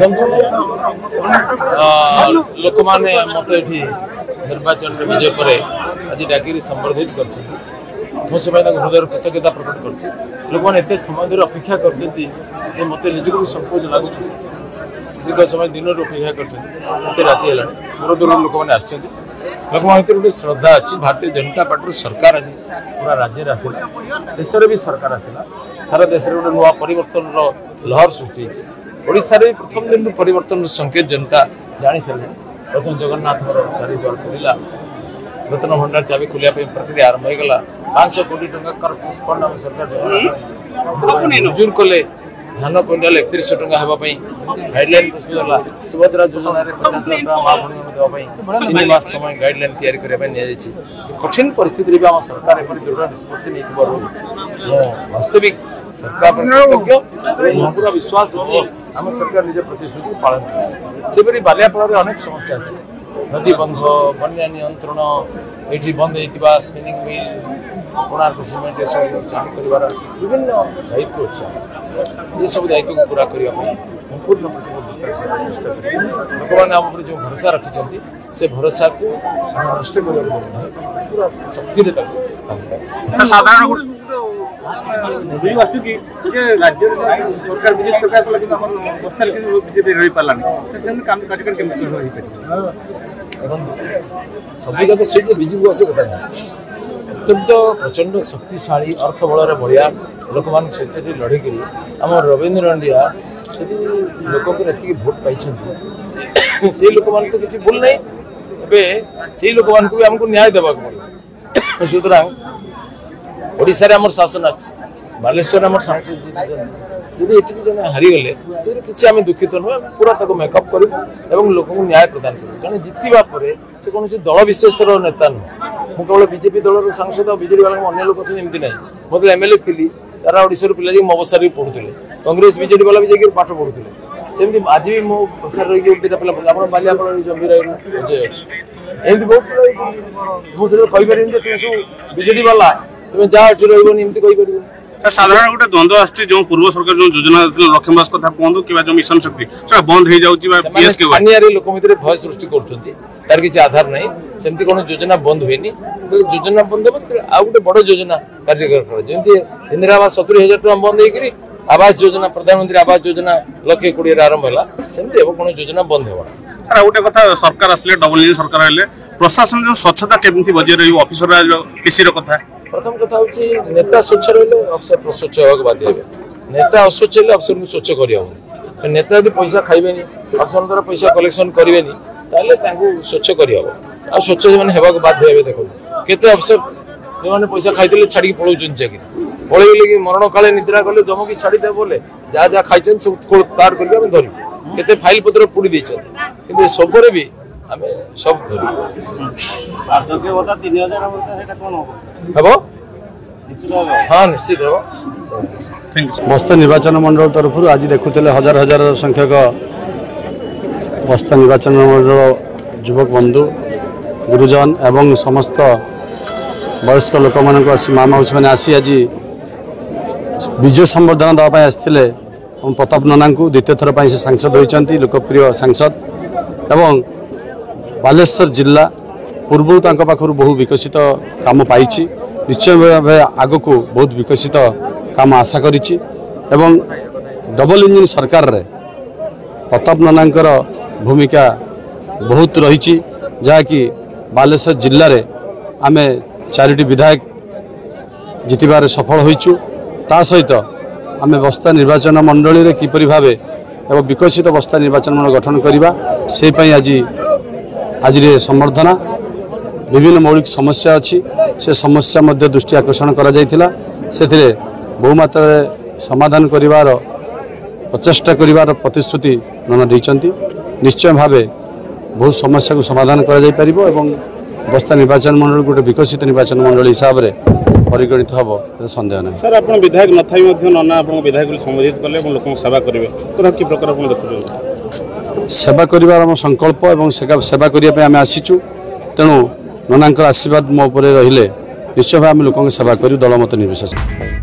ଦେଖନ୍ତୁ ଲୋକମାନେ ମୋତେ ଏଠି ନିର୍ବାଚନରେ ବିଜୟ ପରେ ଆଜି ଡାକିରି ସମ୍ବର୍ଦ୍ଧିତ କରିଛନ୍ତି ମୁଁ ସେମାନେ ତାଙ୍କ ହୃଦୟର କୃତଜ୍ଞତା ପ୍ରକଟ କରିଛି ଲୋକମାନେ ଏତେ ସମୟ ଧରି ଅପେକ୍ଷା କରିଛନ୍ତି ଯେ ମୋତେ ନିଜକୁ ସଙ୍କୋଚ ଲାଗୁଛି ଦୀର୍ଘ ସମୟ ଦିନରୁ ଅପେକ୍ଷା କରିଛନ୍ତି ଏତେ ରାତି ହେଲାଣି ଦୂର ଦୂରରୁ ଲୋକମାନେ ଆସିଛନ୍ତି ଲୋକମାନଙ୍କ ଭିତରେ ଗୋଟେ ଶ୍ରଦ୍ଧା ଅଛି ଭାରତୀୟ ଜନତା ପାର୍ଟିର ସରକାର ଆଜି ପୁରା ରାଜ୍ୟରେ ଆସିଲା ଦେଶରେ ବି ସରକାର ଆସିଲା ସାରା ଦେଶରେ ଗୋଟେ ନୂଆ ପରିବର୍ତ୍ତନର ଲହର ସୃଷ୍ଟି ହେଇଛି ଓଡ଼ିଶାରେ ପ୍ରଥମ ଦିନରୁ ପରିବର୍ତ୍ତନର ସଙ୍କେତ ଯେନ୍ଟା ଜାଣିସାରିଲେଣି ପ୍ରଥମ ଜଗନ୍ନାଥଙ୍କର ଚାରି ଦ୍ୱାର ଖୋଲିଲା ରତ୍ନ ଭଣ୍ଡାର ଚାବି ଖୋଲିବା ପାଇଁ ପ୍ରକ୍ରିୟା ଆରମ୍ଭ ହୋଇଗଲା ପାଞ୍ଚଶହ କୋଟି ଟଙ୍କା କର୍ପୋରେଟ୍ ଫଣ୍ଡ ଆମ ସରକାର ମଞ୍ଜୁର କଲେ ଧାନ କୁଇଣ୍ଟାଲ ଏକତିରିଶଶହ ଟଙ୍କା ହେବା ପାଇଁ ଗାଇଡଲାଇନ୍ ହେଲା ସୁଭଦ୍ରା ଯୋଜନାରେ ପଚାଶ ହଜାର ଦେବା ପାଇଁ ତିନି ମାସ ସମୟ ଗାଇଡଲାଇନ୍ ତିଆରି କରିବା ପାଇଁ ନିଆଯାଇଛି କଠିନ ପରିସ୍ଥିତିରେ ବି ଆମ ସରକାର ଏପରି ଦୃଢ଼ ନିଷ୍ପତ୍ତି ନେଇଥିବାରୁ ମୁଁ ବାସ୍ତବିକ સરકાર પૂરા વિશ્વાસ ଅଛି ଆମ ସରକାର ନିଜ ପ୍ରତିଶ୍ରୁତିକୁ ପାଳନ କରିବ ସେପରି ବାଲିଆପଡ଼ାରେ ଅନେକ ସମସ୍ୟା ଅଛି ନଦୀ ବନ୍ଧ ବନ୍ୟା ନିୟନ୍ତ୍ରଣ ଏଠି ବନ୍ଦ ହେଇଥିବା ସ୍ପିନିଂ ମିଲ୍ କୋଣାର୍କ ସିମେଣ୍ଟ ଏସବୁ ଚାଲୁ କରିବାର ବିଭିନ୍ନ ଦାୟିତ୍ୱ ଅଛି ଏସବୁ ଦାୟିତ୍ୱକୁ ପୁରା କରିବା ପାଇଁ ସମ୍ପୂର୍ଣ୍ଣ ଲୋକମାନେ ଆମ ଉପରେ ଯେଉଁ ଭରସା ରଖିଛନ୍ତି ସେ ଭରସାକୁ ନଷ୍ଟ କରିବାକୁ ପୁରା ଶକ୍ତିରେ ତାକୁ କାର୍ଯ୍ୟ ସାଧାରଣ ବୁଝିପାରୁଛୁ କି ଯେ ରାଜ୍ୟରେ ସରକାର ବିଜେପି ସରକାର କଲେ କିନ୍ତୁ ଆମର ବସ୍ତାରେ କିନ୍ତୁ ବିଜେପି ରହିପାରିଲାନି ସେମିତି କାମ କାର୍ଯ୍ୟକ୍ରମ କେମିତି ରହିପାରିବ ସବୁଯାକ ସିଟ୍ ବିଜେପିକୁ ଆସିବା କଥା ନୁହେଁ ଅତ୍ୟନ୍ତ ପ୍ରଚଣ୍ଡ ଶକ୍ତିଶାଳୀ ଅର୍ଥବଳରେ ବଳିଆ ଲୋକମାନଙ୍କ ସହିତ ଏଠି ଲଢ଼ିକିରି ଆମ ରବୀନ୍ଦ୍ର ରାଣ୍ଡିଆ ଯଦି ଲୋକଙ୍କର ଏତିକି ଭୋଟ୍ ପାଇଛନ୍ତି ସେଇ ଲୋକମାନେ ତ କିଛି ଭୁଲ ନାହିଁ ଏବେ ସେଇ ଲୋକମାନଙ୍କୁ ବି ଆମକୁ ନ୍ୟାୟ ଦେବାକୁ ପଡ଼ିବ ସୁତରାଂ ଓଡ଼ିଶାରେ ଆମର ଶାସନ ଆସିଛି ବାଲେଶ୍ୱରରେ ଆମର ସାଂସ୍କୃତିକ ଶାସନ ଯଦି ଏଠିକି ଜଣେ ହାରିଗଲେ ସେଥିରେ କିଛି ଆମେ ଦୁଃଖିତ ନୁହେଁ ଆମେ ପୁରା ତାକୁ ମେକଅପ୍ କରିବୁ ଏବଂ ଲୋକଙ୍କୁ ନ୍ୟାୟ ପ୍ରଦାନ କରିବୁ ଜଣେ ଜିତିବା ପରେ ସେ କୌଣସି ଦଳ ବିଶେଷର ନେତା ନୁହେଁ ମୁଁ କେବଳ ବିଜେପି ଦଳର ସାଂସଦ ଆଉ ବିଜେଡି ବାଲାଙ୍କ ଅନ୍ୟ ଲୋକ ଅଛନ୍ତି ଏମିତି ନାହିଁ ମୁଁ ଯେତେବେଳେ ଏମ୍ଏଲ୍ଏ ଥିଲି ସାରା ଓଡ଼ିଶାରୁ ପିଲା ଯାଇକି ମୋ ବସାରେ ବି ପଢ଼ୁଥିଲେ କଂଗ୍ରେସ ବିଜେଡି ବାଲା ବି ଯାଇକି ପାଠ ପଢ଼ୁଥିଲେ ସେମିତି ଆଜି ବି ମୋ ବସାରେ ରହିକି ଦୁଇଟା ପିଲା ପଢ଼ୁଥିଲେ ଆପଣ ବାଲି ଆପଣ ଜମି ରହିଛି ଏମିତି ବହୁତ ପିଲା ମୁଁ ସେତେବେଳେ କହିପାରିବିନି ଯେ ତୁମେ ସବୁ ବିଜେଡି ବାଲା তুমি যা ଏଠି ରହିବନି ଏମିତି କହିପାରିବନି ସାର୍ ସାଧାରଣ ଗୋଟେ ଦ୍ୱନ୍ଦ୍ୱ ଆସୁଛି ଯେଉଁ ପୂର୍ବ ସରକାର ଯେଉଁ ଯୋଜନା ଲକ୍ଷ୍ମୀ ବାସ କଥା କୁହନ୍ତୁ କିମ୍ବା ଯେଉଁ ମିଶନ ଶକ୍ତି ସେଟା ବନ୍ଦ ହେଇଯାଉଛି ବା ପିଏସ୍କେ ସ୍ଥାନୀୟରେ ଲୋକ ଭିତରେ ଭୟ ସୃଷ୍ଟି କରୁଛନ୍ତି ତାର କିଛି ଆଧାର ନାହିଁ ସେମିତି କ'ଣ ଯୋଜନା ବନ୍ଦ ହୁଏନି ଯୋଜନା ବନ୍ଦ ହେବ ଆଉ ଗୋଟେ ବଡ଼ ଯୋଜନା କାର୍ଯ୍ୟକର କରାଯିବ ଯେମିତି ଇନ୍ଦିରା ଆବାସ ସତୁରି ହଜାର ଟଙ୍କା ବନ୍ଦ ହେଇକରି ଆବାସ ଯୋଜନା ପ୍ରଧାନମନ୍ତ୍ରୀ ଆବାସ ଯୋଜନା ଲକ୍ଷେ କୋଡ଼ିଏରେ ଆରମ୍ଭ ହେଲା ସେମିତି ହେବ କ'ଣ ଯୋଜନା ବନ୍ଦ ହେବ ସାର୍ ଆଉ ଗୋଟେ କଥା ସରକାର ଆସିଲେ ଡବଲ ଇଞ୍ଜିନ୍ ସରକାର ହେଲେ ପ୍ରଶାସନ ଯେଉଁ ସ୍ୱଚ୍ଛତା କେମିତି ବଜାୟ ରହିବ ଅଫିସର ଡିସିର କଥା প্রথম কথা হচ্ছে নেতা স্বচ্ছ রহলে অফিসর স্বচ্ছ হওয়া বাধ্য হবে নেতা অস্বচ্ছ হলে অফিসরকে স্বচ্ছ করি হবনি নেতা যদি পয়সা খাইবেনি অফিসর পয়সা কলেকশন করবেনি তাহলে তাকে স্বচ্ছ করি হব আর স্বচ্ছ সেমানে হওয়া বাধ্য হবে দেখুন কেতে অফিসর যে পয়সা খাইদেলে ছাড়ি পড়াও চাকরি পড়াইলে কি মরণকালে নিদ্রা কলে জমকি ছাড়ি ছাড়িদেবে বলে যা যা খাইছেন সে তার করি আমি ধরি কেতে ফাইল পত্র পুড়ি দিয়েছেন কিন্তু সবরে বি আমি সব ধরি তিন হাজার হব हो बस् निर्वाचन मण्डल तरफु आज देखुँदै हजार हजार संख्यक बस्ता निर्वाचन मण्डल जुवक बन्धु गुरुजन एवं समस्त वयस्क लोक महामाउसी म आज सम्बर्द्धना दापाई आउँ प्रताप नना द्वितीय थ्रै सांसद लोकप्रिय सांसद एवं बालेश्वर जिल्ला पूर्व बहु विकसित काम पाँच ନିଶ୍ଚୟ ଭାବେ ଆଗକୁ ବହୁତ ବିକଶିତ କାମ ଆଶା କରିଛି ଏବଂ ଡବଲ ଇଞ୍ଜିନ୍ ସରକାରରେ ପ୍ରତାପ ନନାଙ୍କର ଭୂମିକା ବହୁତ ରହିଛି ଯାହାକି ବାଲେଶ୍ୱର ଜିଲ୍ଲାରେ ଆମେ ଚାରିଟି ବିଧାୟକ ଜିତିବାରେ ସଫଳ ହୋଇଛୁ ତା ସହିତ ଆମେ ବସ୍ତା ନିର୍ବାଚନ ମଣ୍ଡଳୀରେ କିପରି ଭାବେ ଏବଂ ବିକଶିତ ବସ୍ତା ନିର୍ବାଚନ ମଣ୍ଡଳ ଗଠନ କରିବା ସେପାଇଁ ଆଜି ଆଜିର ସମ୍ବର୍ଦ୍ଧନା ବିଭିନ୍ନ ମୌଳିକ ସମସ୍ୟା ଅଛି ସେ ସମସ୍ୟା ମଧ୍ୟ ଦୃଷ୍ଟି ଆକର୍ଷଣ କରାଯାଇଥିଲା ସେଥିରେ ବହୁମାତ୍ରାରେ ସମାଧାନ କରିବାର ପ୍ରଚେଷ୍ଟା କରିବାର ପ୍ରତିଶ୍ରୁତି ମନ ଦେଇଛନ୍ତି ନିଶ୍ଚୟ ଭାବେ ବହୁ ସମସ୍ୟାକୁ ସମାଧାନ କରାଯାଇପାରିବ ଏବଂ ବସ୍ତା ନିର୍ବାଚନ ମଣ୍ଡଳୀ ଗୋଟେ ବିକଶିତ ନିର୍ବାଚନ ମଣ୍ଡଳୀ ହିସାବରେ ପରିଗଣିତ ହେବ ସନ୍ଦେହ ନାହିଁ ସାର୍ ଆପଣ ବିଧାୟକ ନଥାଇ ମଧ୍ୟ ନନା ଆପଣଙ୍କ ବିଧାୟକ ସମ୍ବୋଧିତ କଲେ ଏବଂ ଲୋକଙ୍କୁ ସେବା କରିବେ କି ପ୍ରକାର ଆପଣ ଦେଖୁଛନ୍ତି ସେବା କରିବାର ଆମ ସଂକଳ୍ପ ଏବଂ ସେବା କରିବା ପାଇଁ ଆମେ ଆସିଛୁ ତେଣୁ अनि आशीर्वाद मोपरे निश्चय भाइ लोक दल मतिशी